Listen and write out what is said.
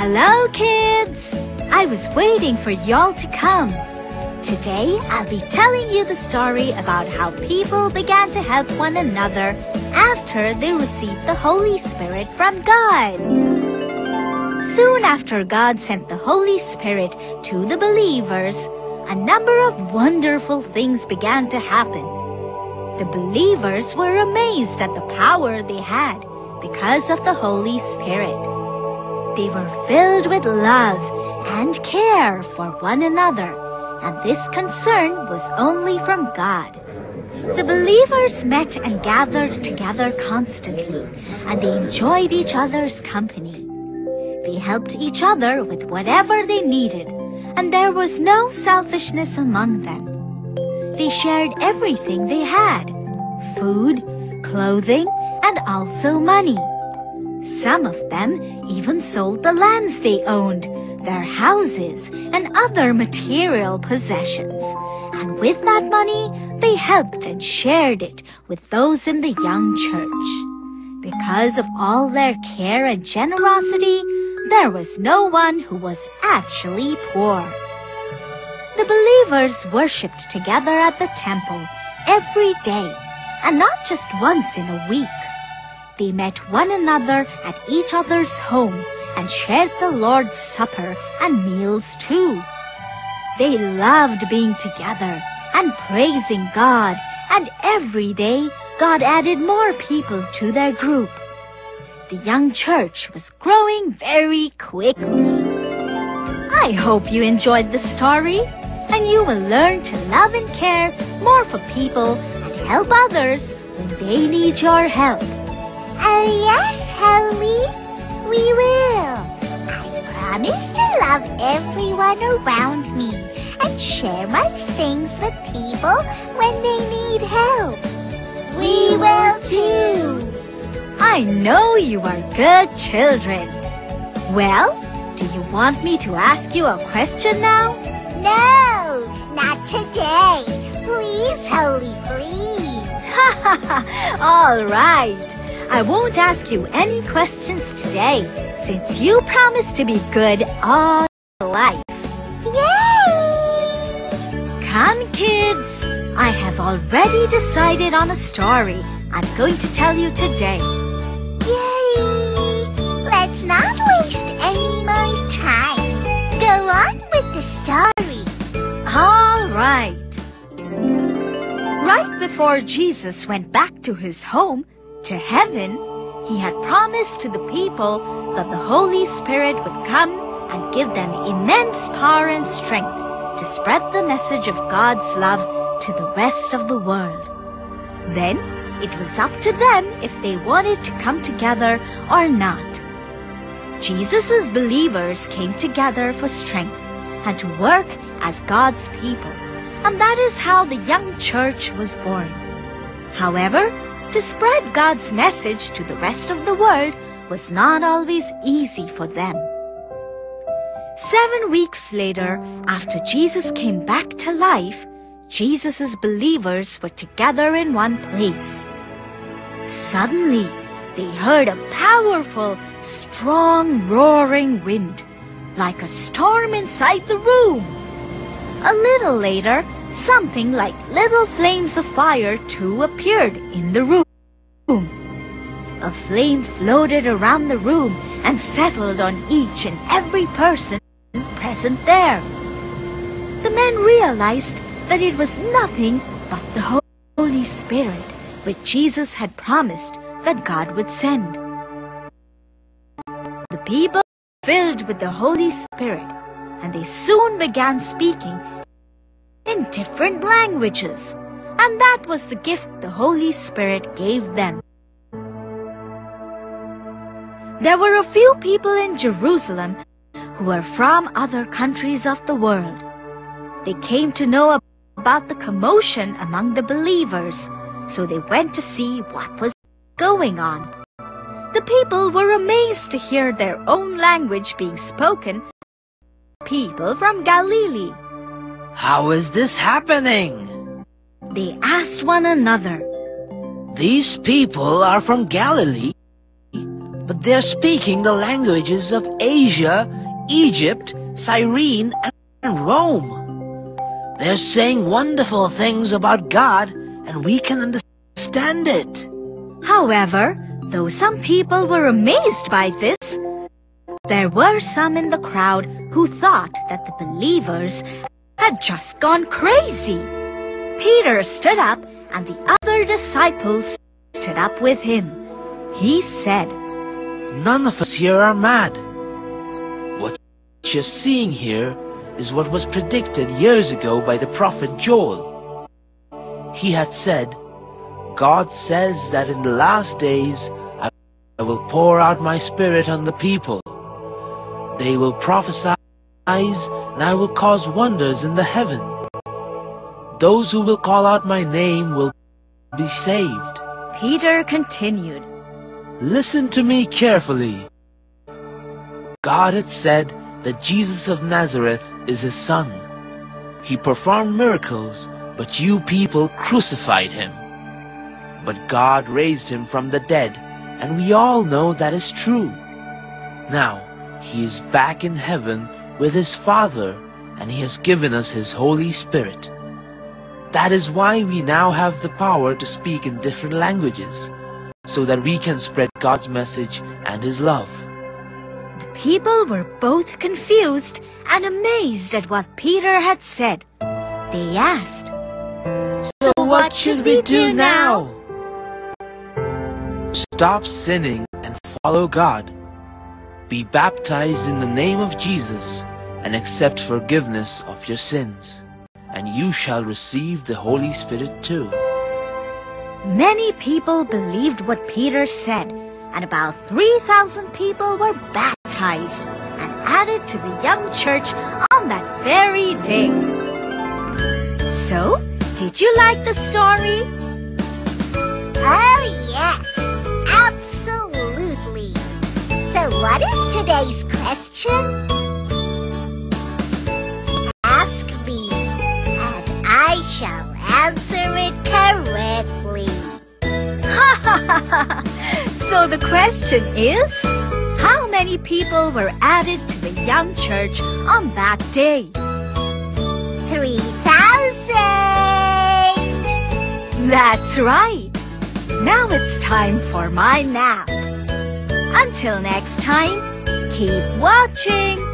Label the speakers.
Speaker 1: Hello, kids! I was waiting for y'all to come. Today, I'll be telling you the story about how people began to help one another after they received the Holy Spirit from God. Soon after God sent the Holy Spirit to the believers, a number of wonderful things began to happen. The believers were amazed at the power they had because of the Holy Spirit. They were filled with love and care for one another, and this concern was only from God. The believers met and gathered together constantly, and they enjoyed each other's company. They helped each other with whatever they needed, and there was no selfishness among them. They shared everything they had food, clothing, and also money. Some of them even sold the lands they owned, their houses, and other material possessions. And with that money, they helped and shared it with those in the young church. Because of all their care and generosity, there was no one who was actually poor. The believers worshipped together at the temple every day, and not just once in a week. They met one another at each other's home and shared the Lord's Supper and meals too. They loved being together and praising God, and every day God added more people to their group. The young church was growing very quickly. I hope you enjoyed the story and you will learn to love and care more for people and help others when they need your help.
Speaker 2: Yes, Holly, we will. I promise to love everyone around me and share my things with people when they need help. We will too.
Speaker 1: I know you are good children. Well, do you want me to ask you a question now?
Speaker 2: No, not today. Please, Holly, please.
Speaker 1: All right. I won't ask you any questions today since you promised to be good all your life.
Speaker 2: Yay!
Speaker 1: Come, kids. I have already decided on a story I'm going to tell you today.
Speaker 2: Yay! Let's not waste any more time. Go on with the story.
Speaker 1: All right. Right before Jesus went back to his home, to heaven, he had promised to the people that the Holy Spirit would come and give them immense power and strength to spread the message of God's love to the rest of the world. Then it was up to them if they wanted to come together or not. Jesus' believers came together for strength and to work as God's people, and that is how the young church was born. However, to spread God's message to the rest of the world was not always easy for them. Seven weeks later, after Jesus came back to life, Jesus' believers were together in one place. Suddenly, they heard a powerful, strong, roaring wind, like a storm inside the room. A little later, something like little flames of fire too appeared in the room. A flame floated around the room and settled on each and every person present there. The men realized that it was nothing but the Holy Spirit which Jesus had promised that God would send. The people filled with the Holy Spirit and they soon began speaking in different languages. And that was the gift the Holy Spirit gave them. There were a few people in Jerusalem who were from other countries of the world. They came to know about the commotion among the believers, so they went to see what was going on. The people were amazed to hear their own language being spoken. People from Galilee.
Speaker 3: How is this happening?
Speaker 1: They asked one another.
Speaker 3: These people are from Galilee. but they're speaking the languages of Asia, Egypt, Cyrene, and Rome. They're saying wonderful things about God, and we can understand it.
Speaker 1: However, though some people were amazed by this, there were some in the crowd who thought that the believers had just gone crazy. Peter stood up and the other disciples stood up with him. He said,
Speaker 3: None of us here are mad. What you're seeing here is what was predicted years ago by the prophet Joel. He had said, God says that in the last days I will pour out my spirit on the people. They will prophesy, and I will cause wonders in the heaven. Those who will call out my name will be saved.
Speaker 1: Peter continued,
Speaker 3: Listen to me carefully. God had said that Jesus of Nazareth is his son. He performed miracles, but you people crucified him. But God raised him from the dead, and we all know that is true. Now, he is back in heaven with his Father, and he has given us his Holy Spirit. That is why we now have the power to speak in different languages, so that we can spread God's message and his love.
Speaker 1: The people were both confused and amazed at what Peter had said. They asked,
Speaker 3: So what should we do now? Stop sinning and follow God. Be baptized in the name of Jesus and accept forgiveness of your sins, and you shall receive the Holy Spirit too.
Speaker 1: Many people believed what Peter said, and about 3,000 people were baptized and added to the young church on that very day. So, did you like the story?
Speaker 2: Oh, yes, absolutely. So, what is today's question?
Speaker 1: So the question is, how many people were added to the young church on that day?
Speaker 2: 3,000!
Speaker 1: That's right. Now it's time for my nap. Until next time, keep watching.